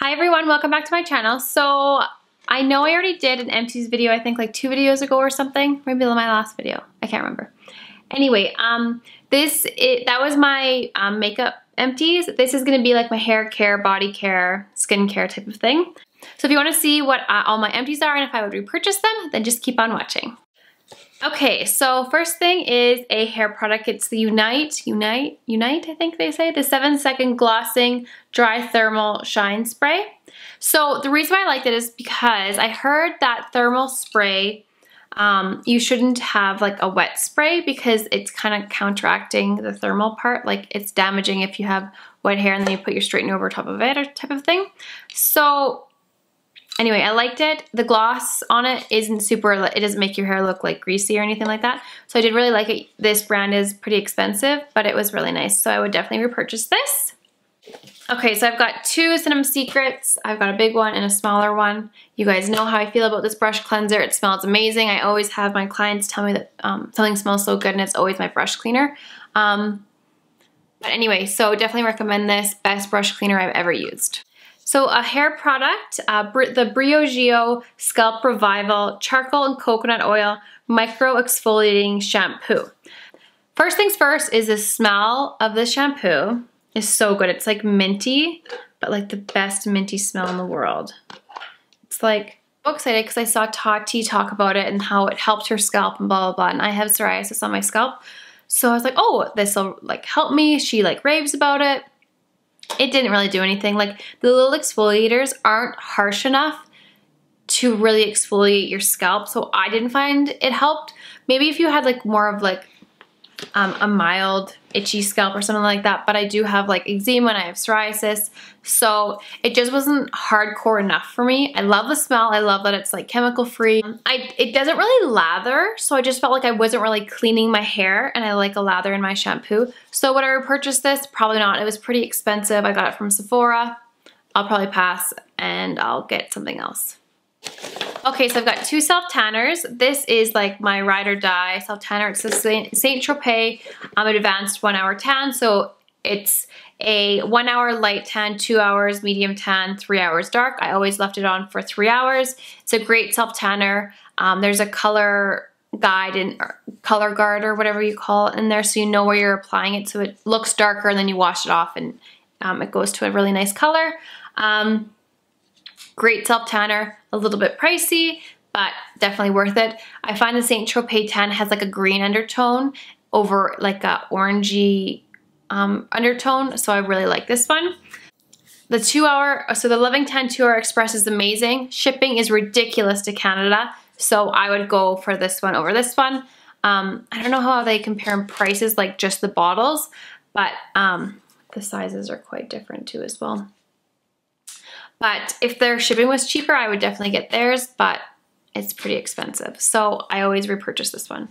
Hi everyone, welcome back to my channel. So I know I already did an empties video, I think like two videos ago or something. Maybe my last video, I can't remember. Anyway, um, this, it, that was my um, makeup empties. This is gonna be like my hair care, body care, skin care type of thing. So if you wanna see what uh, all my empties are and if I would repurchase them, then just keep on watching. Okay, so first thing is a hair product. It's the Unite, Unite, Unite, I think they say, the seven second glossing dry thermal shine spray. So the reason why I liked it is because I heard that thermal spray, um, you shouldn't have like a wet spray because it's kind of counteracting the thermal part. Like it's damaging if you have wet hair and then you put your straightener over top of it or type of thing. So Anyway, I liked it. The gloss on it isn't super, it doesn't make your hair look like greasy or anything like that. So I did really like it. This brand is pretty expensive, but it was really nice. So I would definitely repurchase this. Okay, so I've got two Cinema Secrets. I've got a big one and a smaller one. You guys know how I feel about this brush cleanser. It smells amazing. I always have my clients tell me that um, something smells so good and it's always my brush cleaner. Um, but anyway, so definitely recommend this. Best brush cleaner I've ever used. So a hair product, uh, the Briogeo Scalp Revival Charcoal and Coconut Oil Micro Exfoliating Shampoo. First things first is the smell of the shampoo is so good. It's like minty, but like the best minty smell in the world. It's like, so excited because I saw Tati talk about it and how it helped her scalp and blah, blah, blah. And I have psoriasis on my scalp. So I was like, oh, this will like help me. She like raves about it it didn't really do anything. Like the little exfoliators aren't harsh enough to really exfoliate your scalp. So I didn't find it helped. Maybe if you had like more of like um, a mild itchy scalp or something like that, but I do have like eczema and I have psoriasis, so it just wasn't hardcore enough for me. I love the smell, I love that it's like chemical free. I It doesn't really lather, so I just felt like I wasn't really cleaning my hair and I like a lather in my shampoo. So would I repurchase this? Probably not. It was pretty expensive. I got it from Sephora. I'll probably pass and I'll get something else. Okay, so I've got two self-tanners. This is like my ride or die self-tanner. It's the Saint Tropez um, Advanced One Hour Tan. So it's a one hour light tan, two hours medium tan, three hours dark. I always left it on for three hours. It's a great self-tanner. Um, there's a color guide and color guard or whatever you call it in there so you know where you're applying it so it looks darker and then you wash it off and um, it goes to a really nice color. Um, Great self tanner, a little bit pricey, but definitely worth it. I find the Saint Tropez tan has like a green undertone over like a orangey um, undertone, so I really like this one. The two hour, so the Loving Tan two hour express is amazing. Shipping is ridiculous to Canada, so I would go for this one over this one. Um, I don't know how they compare in prices, like just the bottles, but um, the sizes are quite different too as well. But if their shipping was cheaper, I would definitely get theirs, but it's pretty expensive. So I always repurchase this one.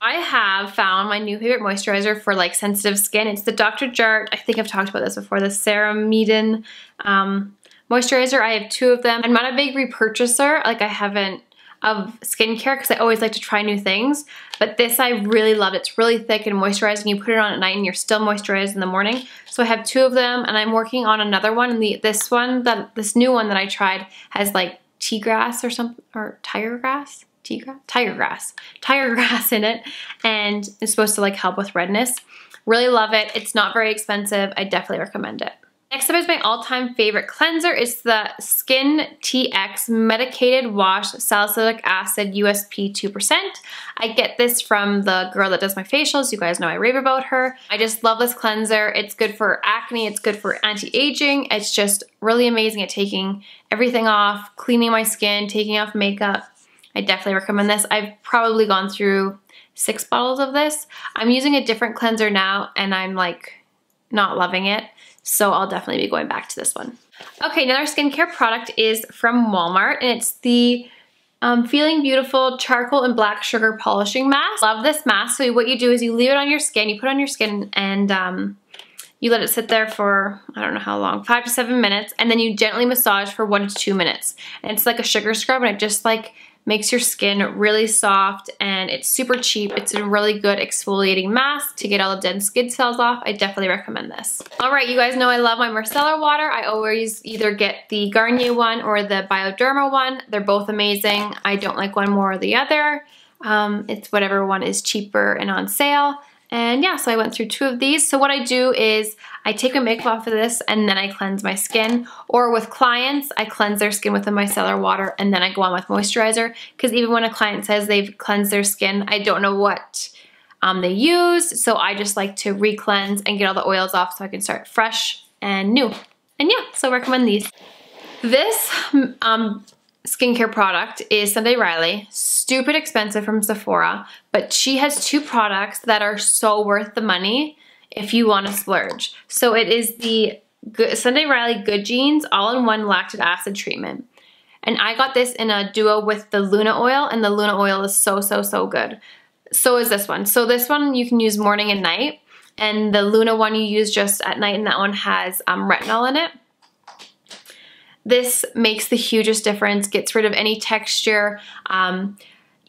I have found my new favorite moisturizer for like sensitive skin. It's the Dr. Jart, I think I've talked about this before, the Ceramidin um, moisturizer. I have two of them. I'm not a big repurchaser. Like I haven't of skincare because I always like to try new things. But this I really love. It's really thick and moisturizing. You put it on at night and you're still moisturized in the morning. So I have two of them and I'm working on another one. And the, this one, that this new one that I tried has like tea grass or something, or tiger grass? Tea grass? Tiger grass. Tiger grass in it. And it's supposed to like help with redness. Really love it. It's not very expensive. I definitely recommend it. Next up is my all-time favorite cleanser. It's the Skin TX Medicated Wash Salicylic Acid USP 2%. I get this from the girl that does my facials. You guys know I rave about her. I just love this cleanser. It's good for acne. It's good for anti-aging. It's just really amazing at taking everything off, cleaning my skin, taking off makeup. I definitely recommend this. I've probably gone through six bottles of this. I'm using a different cleanser now and I'm like not loving it. So I'll definitely be going back to this one. Okay, another skincare product is from Walmart and it's the um, Feeling Beautiful Charcoal and Black Sugar Polishing Mask. Love this mask. So what you do is you leave it on your skin, you put it on your skin and um, you let it sit there for, I don't know how long, five to seven minutes, and then you gently massage for one to two minutes. And it's like a sugar scrub and it just like makes your skin really soft and it's super cheap. It's a really good exfoliating mask to get all the dead skin cells off. I definitely recommend this. All right, you guys know I love my micellar water. I always either get the Garnier one or the Bioderma one. They're both amazing. I don't like one more or the other. Um, it's whatever one is cheaper and on sale. And yeah, so I went through two of these. So what I do is I take my makeup off of this and then I cleanse my skin. Or with clients, I cleanse their skin with the micellar water and then I go on with moisturizer. Because even when a client says they've cleansed their skin, I don't know what um, they use. So I just like to re-cleanse and get all the oils off so I can start fresh and new. And yeah, so I recommend these. This um, skincare product is Sunday Riley. Stupid expensive from Sephora, but she has two products that are so worth the money if you want to splurge. So it is the Good, Sunday Riley Good Genes All-in-One Lactic Acid Treatment. And I got this in a duo with the Luna Oil, and the Luna Oil is so, so, so good. So is this one. So this one you can use morning and night, and the Luna one you use just at night, and that one has um, retinol in it. This makes the hugest difference, gets rid of any texture, um,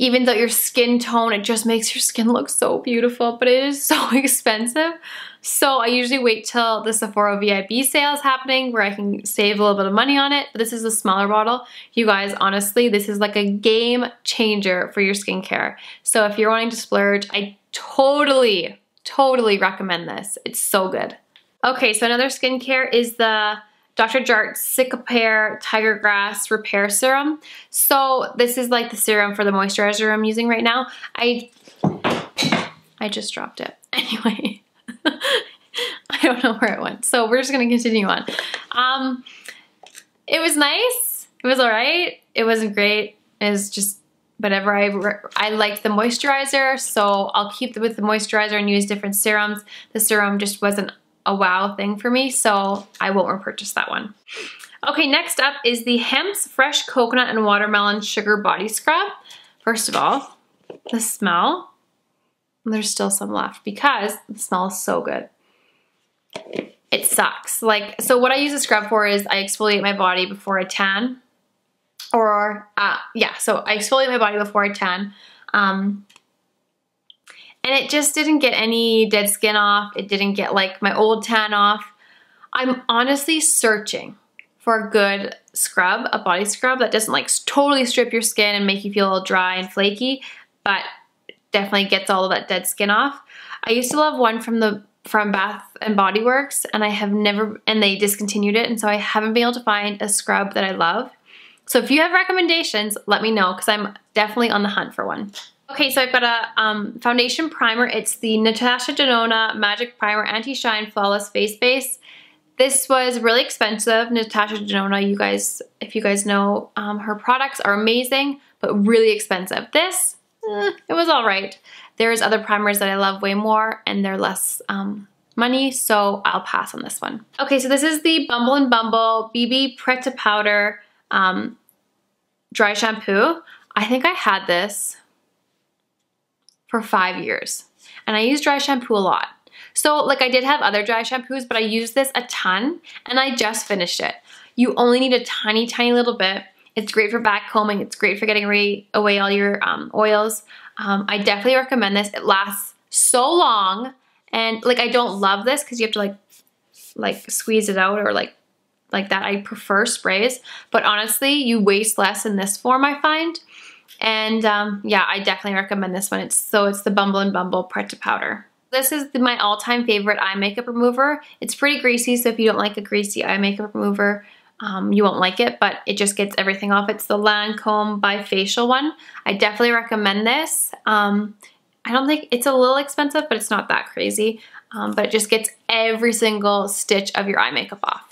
even though your skin tone, it just makes your skin look so beautiful, but it is so expensive. So I usually wait till the Sephora VIB sale is happening where I can save a little bit of money on it. But this is a smaller bottle. You guys, honestly, this is like a game changer for your skincare. So if you're wanting to splurge, I totally, totally recommend this. It's so good. Okay, so another skincare is the Dr. Jart Cicapair Tiger Grass Repair Serum. So this is like the serum for the moisturizer I'm using right now. I I just dropped it. Anyway, I don't know where it went. So we're just gonna continue on. Um, it was nice. It was all right. It wasn't great. It was just whatever. I, I liked the moisturizer, so I'll keep with the moisturizer and use different serums. The serum just wasn't a wow thing for me, so I won't repurchase that one. Okay, next up is the Hempz Fresh Coconut and Watermelon Sugar Body Scrub. First of all, the smell, there's still some left because the smell is so good. It sucks. Like, so what I use a scrub for is I exfoliate my body before I tan. Or, uh, yeah, so I exfoliate my body before I tan. Um, and it just didn't get any dead skin off. It didn't get like my old tan off. I'm honestly searching for a good scrub, a body scrub that doesn't like totally strip your skin and make you feel all dry and flaky, but definitely gets all of that dead skin off. I used to love one from the from Bath and Body Works and I have never, and they discontinued it and so I haven't been able to find a scrub that I love. So if you have recommendations, let me know because I'm definitely on the hunt for one. Okay, so I've got a um, foundation primer. It's the Natasha Denona Magic Primer Anti-Shine Flawless Face Base. This was really expensive. Natasha Denona, you guys, if you guys know, um, her products are amazing, but really expensive. This, eh, it was all right. There's other primers that I love way more, and they're less um, money, so I'll pass on this one. Okay, so this is the Bumble and Bumble BB Pret Powder um, Dry Shampoo. I think I had this for five years. And I use dry shampoo a lot. So like I did have other dry shampoos, but I use this a ton and I just finished it. You only need a tiny, tiny little bit. It's great for back combing. It's great for getting away, away all your um, oils. Um, I definitely recommend this. It lasts so long. And like I don't love this because you have to like like squeeze it out or like like that. I prefer sprays. But honestly, you waste less in this form, I find. And um, yeah, I definitely recommend this one. It's So it's the Bumble and Bumble Pret-a-Powder. This is my all-time favorite eye makeup remover. It's pretty greasy, so if you don't like a greasy eye makeup remover, um, you won't like it, but it just gets everything off. It's the Lancome Bi-Facil one. I definitely recommend this. Um, I don't think it's a little expensive, but it's not that crazy. Um, but it just gets every single stitch of your eye makeup off.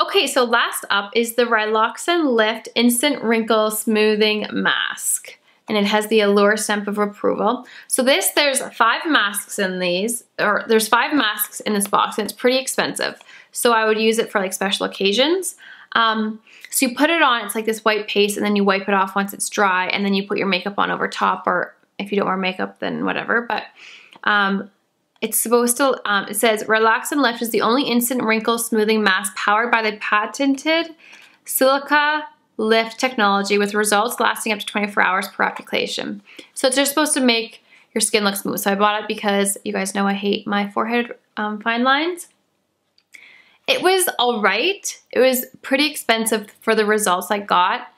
Okay, so last up is the Ryloxan Lift Instant Wrinkle Smoothing Mask. And it has the Allure stamp of approval. So this, there's five masks in these, or there's five masks in this box, and it's pretty expensive. So I would use it for like special occasions. Um, so you put it on, it's like this white paste, and then you wipe it off once it's dry, and then you put your makeup on over top, or if you don't wear makeup, then whatever. But um, it's supposed to, um, it says, Ryloxan Lift is the only instant wrinkle smoothing mask powered by the patented silica lift technology with results lasting up to 24 hours per application. So it's just supposed to make your skin look smooth. So I bought it because you guys know I hate my forehead um, fine lines. It was all right. It was pretty expensive for the results I got.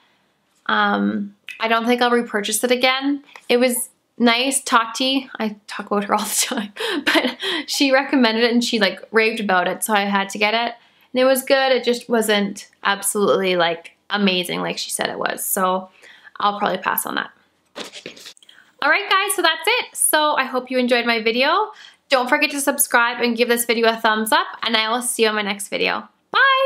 Um, I don't think I'll repurchase it again. It was nice. Tati, I talk about her all the time, but she recommended it and she like raved about it. So I had to get it and it was good. It just wasn't absolutely like amazing like she said it was. So I'll probably pass on that. All right guys, so that's it. So I hope you enjoyed my video. Don't forget to subscribe and give this video a thumbs up and I will see you on my next video. Bye!